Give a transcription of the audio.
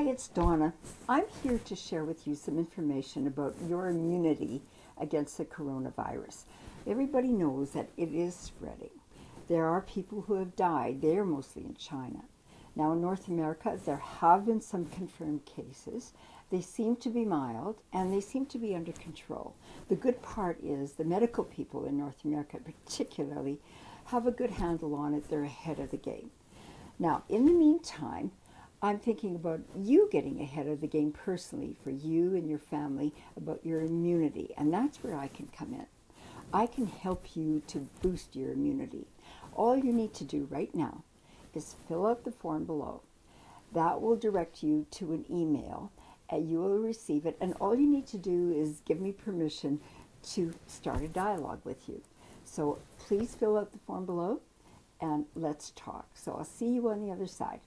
Hi, it's Donna. I'm here to share with you some information about your immunity against the coronavirus. Everybody knows that it is spreading. There are people who have died. They're mostly in China. Now, in North America, there have been some confirmed cases. They seem to be mild and they seem to be under control. The good part is the medical people in North America, particularly, have a good handle on it. They're ahead of the game. Now, in the meantime, I'm thinking about you getting ahead of the game personally for you and your family about your immunity, and that's where I can come in. I can help you to boost your immunity. All you need to do right now is fill out the form below. That will direct you to an email and you will receive it. And all you need to do is give me permission to start a dialogue with you. So please fill out the form below and let's talk. So I'll see you on the other side.